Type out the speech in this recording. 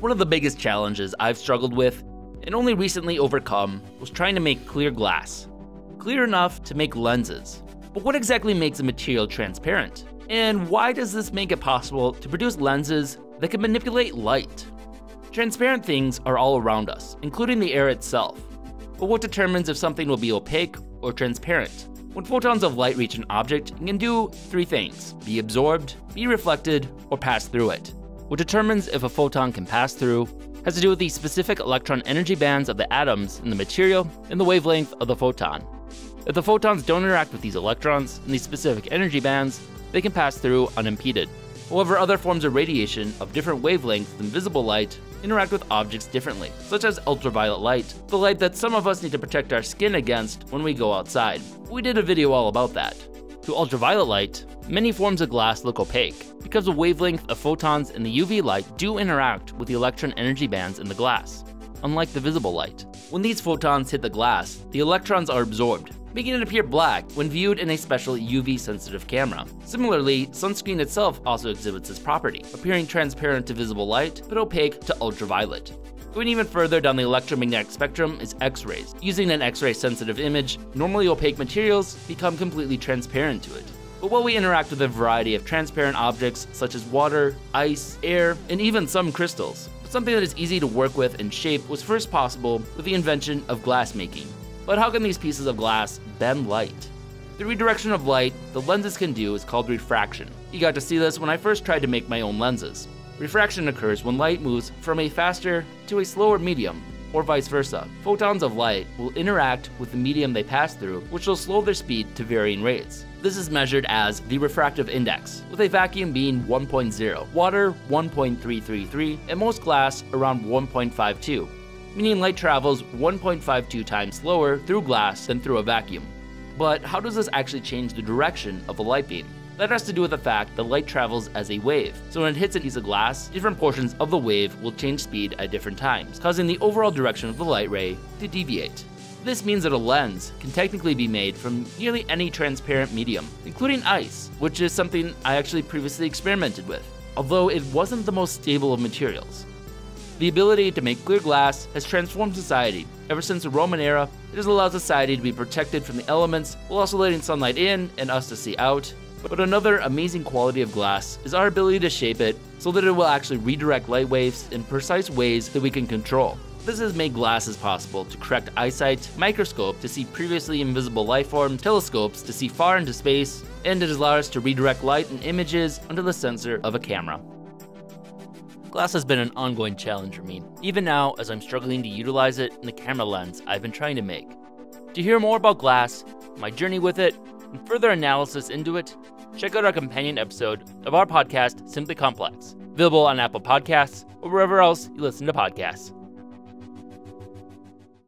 One of the biggest challenges I've struggled with, and only recently overcome, was trying to make clear glass. Clear enough to make lenses. But what exactly makes a material transparent? And why does this make it possible to produce lenses that can manipulate light? Transparent things are all around us, including the air itself. But what determines if something will be opaque or transparent? When photons of light reach an object, it can do three things be absorbed, be reflected, or pass through it. What determines if a photon can pass through has to do with the specific electron energy bands of the atoms in the material and the wavelength of the photon. If the photons don't interact with these electrons in these specific energy bands, they can pass through unimpeded. However, other forms of radiation of different wavelengths than visible light interact with objects differently, such as ultraviolet light, the light that some of us need to protect our skin against when we go outside. We did a video all about that. To ultraviolet light, many forms of glass look opaque, because the wavelength of photons in the UV light do interact with the electron energy bands in the glass, unlike the visible light. When these photons hit the glass, the electrons are absorbed, making it appear black when viewed in a special UV-sensitive camera. Similarly, sunscreen itself also exhibits this property, appearing transparent to visible light, but opaque to ultraviolet. Going even further down the electromagnetic spectrum is X-rays. Using an X-ray sensitive image, normally opaque materials become completely transparent to it. But while we interact with a variety of transparent objects such as water, ice, air, and even some crystals, something that is easy to work with and shape was first possible with the invention of glass making. But how can these pieces of glass bend light? The redirection of light the lenses can do is called refraction. You got to see this when I first tried to make my own lenses. Refraction occurs when light moves from a faster to a slower medium, or vice versa. Photons of light will interact with the medium they pass through, which will slow their speed to varying rates. This is measured as the refractive index, with a vacuum being 1.0, water 1.333, and most glass around 1.52, meaning light travels 1.52 times slower through glass than through a vacuum. But how does this actually change the direction of a light beam? That has to do with the fact that light travels as a wave, so when it hits a piece of glass, different portions of the wave will change speed at different times, causing the overall direction of the light ray to deviate. This means that a lens can technically be made from nearly any transparent medium, including ice, which is something I actually previously experimented with, although it wasn't the most stable of materials. The ability to make clear glass has transformed society. Ever since the Roman era, it has allowed society to be protected from the elements while also letting sunlight in and us to see out, but another amazing quality of glass is our ability to shape it so that it will actually redirect light waves in precise ways that we can control. This has made glasses possible to correct eyesight, microscope to see previously invisible life forms, telescopes to see far into space, and it has allowed us to redirect light and images under the sensor of a camera. Glass has been an ongoing challenge for me, even now as I'm struggling to utilize it in the camera lens I've been trying to make. To hear more about glass, my journey with it, and further analysis into it, check out our companion episode of our podcast, Simply Complex, available on Apple Podcasts or wherever else you listen to podcasts.